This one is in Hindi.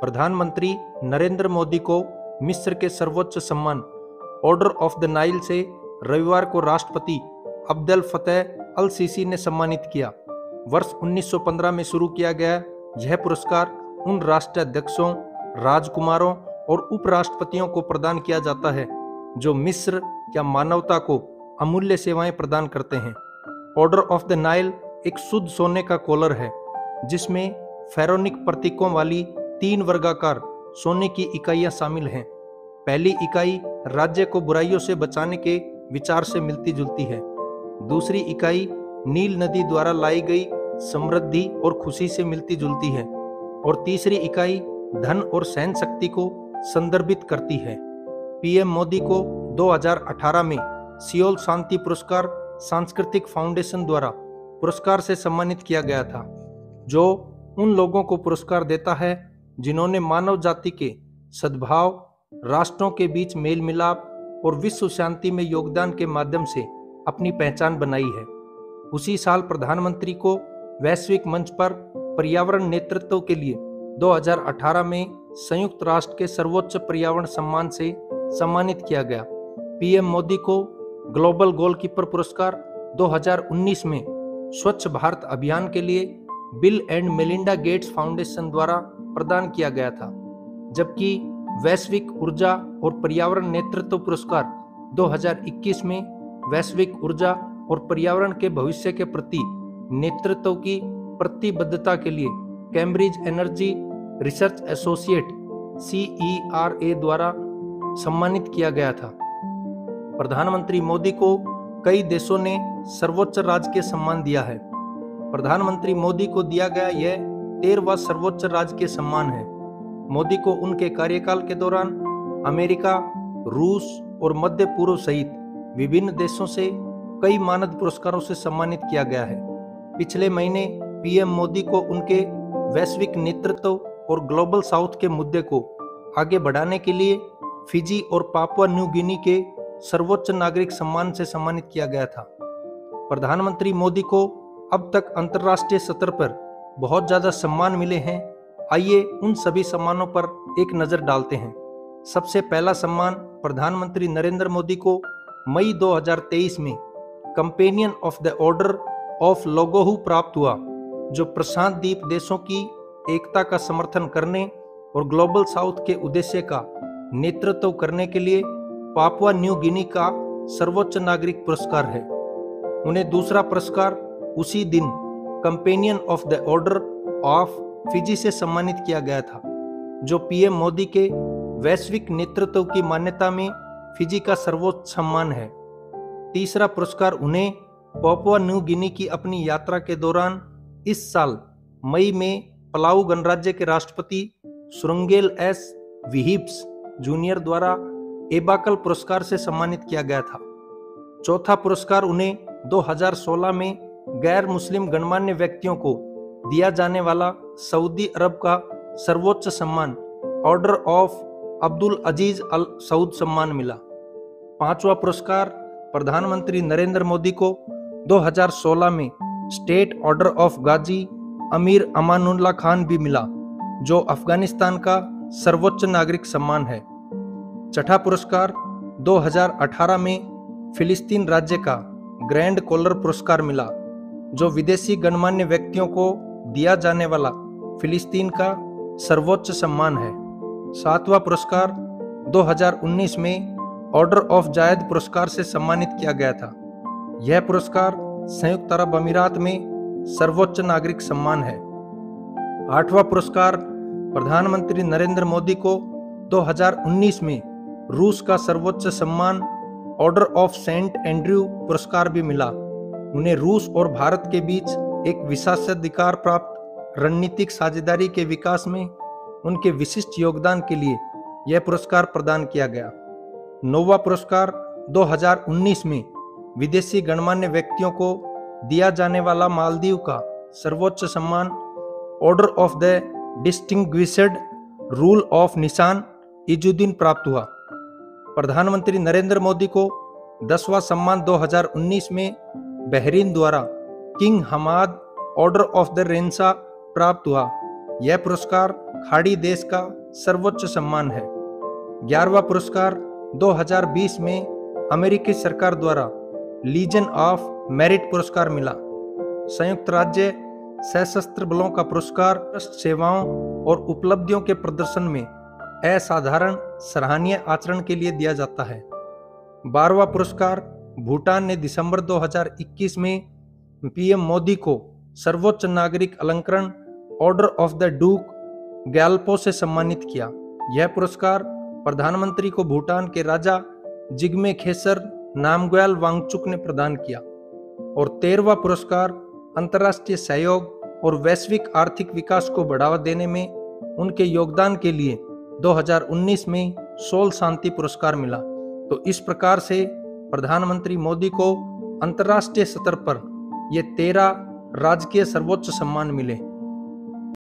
प्रधानमंत्री नरेंद्र मोदी को मिस्र के सर्वोच्च सम्मान, ऑर्डर ऑफ़ द नाइल से रविवार को राष्ट्रपति अब्दुल फतेह अल सीसी ने सम्मानित किया। वर्ष 1915 में शुरू किया गया यह पुरस्कार उन राष्ट्राध्यक्षों, राजकुमारों और उपराष्ट्रपतियों को प्रदान किया जाता है, जो मिस्र या मानवता को अमूल्य सेवाएँ प्रदान करते हैं। ऑर्डर ऑफ़ द नाइल एक शुद्ध सोने का कॉलर है, जिसमें फेरोनिक प्रतीकों वाली तीन वर्गाकार सोने की इकाइयाँ शामिल हैं। पहली इकाई राज्य को बुराइयों से बचाने के विचार से मिलती जुलती है। दूसरी इकाई नील नदी द्वारा लाई गई समृद्धि और खुशी से मिलती जुलती है। और तीसरी इकाई धन और सहन शक्ति को संदर्भित करती है। पीएम मोदी को 2018 में सियोल शांति पुरस्कार सांस्कृतिक फाउंडेशन द्वारा पुरस्कार से सम्मानित किया गया था, जो उन लोगों को पुरस्कार देता है जिन्होंने मानव जाति के सद्भाव, राष्ट्रों के बीच मेल मिलाप और विश्व शांति में योगदान के माध्यम से अपनी पहचान बनाई है। उसी साल प्रधानमंत्री को वैश्विक मंच पर पर्यावरण नेतृत्व के लिए 2018 में संयुक्त राष्ट्र के सर्वोच्च पर्यावरण सम्मान से सम्मानित किया गया। पीएम मोदी को ग्लोबल गोलकीपर पुरस्कार 2019 में स्वच्छ भारत अभियान के लिए Bill and Melinda Gates Foundation द्वारा प्रदान किया गया था, जबकि वैश्विक ऊर्जा और पर्यावरण नेतृत्व पुरस्कार 2021 में वैश्विक ऊर्जा और पर्यावरण के भविष्य के प्रति नेतृत्व की प्रतिबद्धता के लिए Cambridge Energy Research Associate CERA द्वारा सम्मानित किया गया था। प्रधानमंत्री मोदी को कई देशों ने सर्वोच्च राजकीय सम्मान दिया है। प्रधानमंत्री मोदी को दिया गया यह तेरहवा सर्वोच्च राजकीय सम्मान है। मोदी को उनके कार्यकाल के दौरान अमेरिका, रूस और मध्य पूर्व सहित विभिन्न देशों से कई मानद पुरस्कारों से सम्मानित किया गया है। पिछले महीने पीएम मोदी को उनके वैश्विक नेतृत्व और ग्लोबल साउथ के मुद्दे को आगे बढ़ाने के लिए फिजी और पापुआ न्यू गिनी के सर्वोच्च नागरिक सम्मान से सम्मानित किया गया था। प्रधानमंत्री मोदी को अब तक अंतर्राष्ट्रीय स्तर पर बहुत ज़्यादा सम्मान मिले हैं, आइए उन सभी सम्मानों पर एक नज़र डालते हैं। सबसे पहला सम्मान प्रधानमंत्री नरेंद्र मोदी को मई 2023 में Companion of the Order of Logohu प्राप्त हुआ, जो प्रशांत द्वीप देशों की एकता का समर्थन करने और ग्लोबल साउथ के उद्देश्य का नेतृत्व करने के लिए पापुआ न्यू गिनी का सर्वोच्च नागरिक पुरस्कार है। उन्हें दूसरा पुरस्कार उसी दिन Companion of the Order of Fiji से सम्मानित किया गया था, जो पीएम मोदी के वैश्विक नेतृत्व की मान्यता में फिजी का सर्वोच्च सम्मान है। तीसरा पुरस्कार उन्हें पापुआ न्यू गिनी की अपनी यात्रा के दौरान इस साल मई में पलाऊ गणराज्य के राष्ट्रपति सुरंगेल एस विहिप्स जूनियर द्वारा एबाकल पुरस्कार से सम्मानित किया गया था। चौथा पुरस्कार उन्हें 2016 में गैर मुस्लिम गणमान्य व्यक्तियों को दिया जाने वाला सऊदी अरब का सर्वोच्च सम्मान, Order of Abdul Aziz Al Saud सम्मान मिला। पांचवा पुरस्कार प्रधानमंत्री नरेंद्र मोदी को 2016 में स्टेट ऑर्डर ऑफ़ गाजी अमीर अमानुल्ला खान भी मिला, जो अफ़गानिस्तान का सर्वोच्च नागरिक सम्मान है। छठा पुरस्कार 2018 में फिलिस्तीन राज्य का ग्रैंड कॉलर पुरस्कार मिला। जो विदेशी गणमान्य व्यक्तियों को दिया जाने वाला फिलिस्तीन का सर्वोच्च सम्मान है। सातवां पुरस्कार 2019 में ऑर्डर ऑफ़ जायद पुरस्कार से सम्मानित किया गया था। यह पुरस्कार संयुक्त अरब अमीरात में सर्वोच्च नागरिक सम्मान है। आठवां पुरस्कार प्रधानमंत्री नरेंद्र मोदी को 2019 में रूस का सर्वोच्च सम्मान ऑर्डर ऑफ़ सेंट एंड्रयू पुरस्कार भी मिला। उन्हें रूस और भारत के बीच एक विशेषाधिकार प्राप्त, रणनीतिक साझेदारी के विकास में उनके विशिष्ट योगदान के लिए यह पुरस्कार प्रदान किया गया। नोवा पुरस्कार 2019 में विदेशी गणमान्य व्यक्तियों को दिया जाने वाला मालदीव का सर्वोच्च सम्मान, Order of the Distinguished Rule of Nishan, Izzuddeen प्राप्त हुआ। प्रधानमंत्री नरेंद्र मोदी को दसवां सम्मान 2019 में बहरीन द्वारा King Hamad Order of the Renaissance प्राप्त हुआ। यह पुरस्कार खाड़ी देश का सर्वोच्च सम्मान है। ग्यारहवा पुरस्कार 2020 में अमेरिकी सरकार द्वारा लीजन ऑफ़ मेरिट पुरस्कार मिला। संयुक्त राज्य सशस्त्र बलों का पुरस्कार सेवाओं और उपलब्धियों के प्रदर्शन में असाधारण सराहनीय आचरण के लिए दिया जाता है। बारहवा पुरस्कार भूटान ने दिसंबर 2021 में पीएम मोदी को सर्वोच्च नागरिक अलंकरण Order of the Druk Gyalpo से सम्मानित किया। यह पुरस्कार प्रधानमंत्री को भूटान के राजा जिग्मे खेसर नामग्याल वांगचुक ने प्रदान किया और तेरहवा पुरस्कार अंतर्राष्ट्रीय सहयोग और वैश्विक आर्थिक विकास को बढ़ावा देने में उनके योगदान के लिए 2019 में सोल शांति पुरस्कार मिला। तो इस प्रकार से प्रधानमंत्री मोदी को अंतर्राष्ट्रीय स्तर पर ये तेरह राजकीय सर्वोच्च सम्मान मिले।